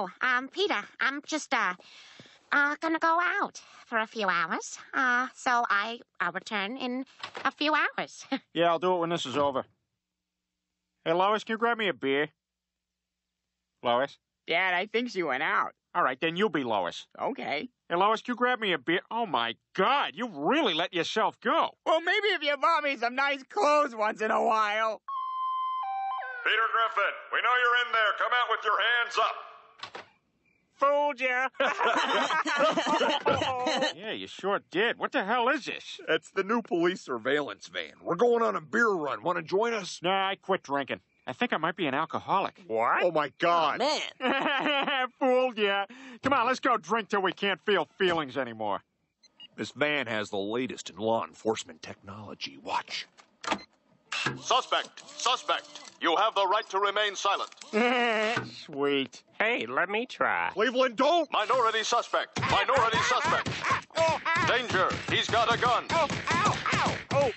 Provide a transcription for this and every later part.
Oh, um, Peter, I'm just, uh, uh, gonna go out for a few hours. Uh, so I, I'll return in a few hours. Yeah, I'll do it when this is over. Hey, Lois, can you grab me a beer? Lois? Dad, I think she went out. All right, then you'll be Lois. Okay. Hey, Lois, can you grab me a beer? Oh, my God, you really let yourself go. Well, maybe if you bought me some nice clothes once in a while. Peter Griffin, we know you're in there. Come out with your hands up. Fooled ya. yeah, you sure did. What the hell is this? It's the new police surveillance van. We're going on a beer run. Want to join us? Nah, I quit drinking. I think I might be an alcoholic. What? Oh, my God. Oh, man, Fooled ya. Come on, let's go drink till we can't feel feelings anymore. This van has the latest in law enforcement technology. Watch. Suspect, suspect, you have the right to remain silent. Sweet. Hey, let me try. Cleveland, don't! Minority suspect, minority suspect. Danger, he's got a gun. Oh, oh,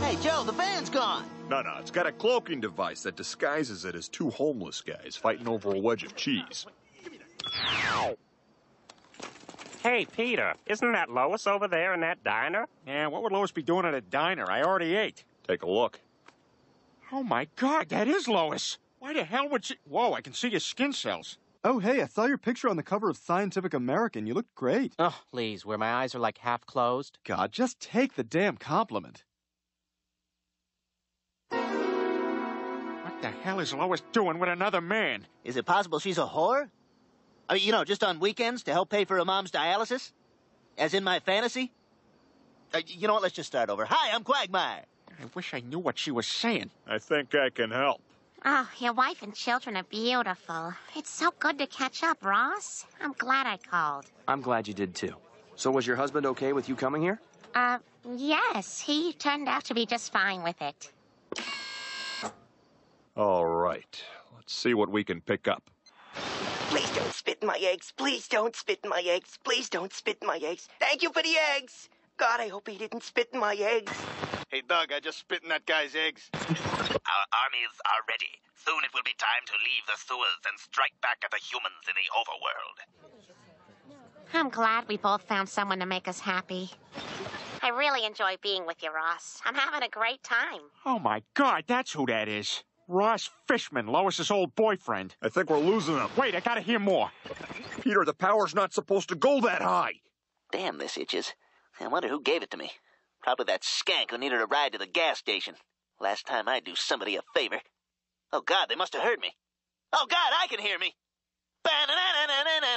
hey Joe, the van's gone. No, no, it's got a cloaking device that disguises it as two homeless guys fighting over a wedge of cheese. Hey, Peter, isn't that Lois over there in that diner? Yeah, what would Lois be doing at a diner? I already ate. Take a look. Oh, my God, that is Lois. Why the hell would she... Whoa, I can see your skin cells. Oh, hey, I saw your picture on the cover of Scientific American. You looked great. Oh, please, where my eyes are like half closed. God, just take the damn compliment. What the hell is Lois doing with another man? Is it possible she's a whore? I mean, you know, just on weekends to help pay for her mom's dialysis? As in my fantasy? Uh, you know what? Let's just start over. Hi, I'm Quagmire. I wish I knew what she was saying. I think I can help. oh, your wife and children are beautiful. It's so good to catch up, Ross. I'm glad I called. I'm glad you did too. So was your husband okay with you coming here? Uh, yes, he turned out to be just fine with it. All right. Let's see what we can pick up. Please don't spit in my eggs. Please don't spit in my eggs. Please don't spit in my eggs. Thank you for the eggs. God, I hope he didn't spit in my eggs. Hey, Doug, I just spit in that guy's eggs. Our armies are ready. Soon it will be time to leave the sewers and strike back at the humans in the overworld. I'm glad we both found someone to make us happy. I really enjoy being with you, Ross. I'm having a great time. Oh, my God, that's who that is. Ross Fishman, Lois's old boyfriend. I think we're losing him. Wait, I gotta hear more. Peter, the power's not supposed to go that high. Damn, this itches. I wonder who gave it to me. Probably that skank who needed a ride to the gas station. Last time I do somebody a favor. Oh, God, they must have heard me. Oh, God, I can hear me. Banana!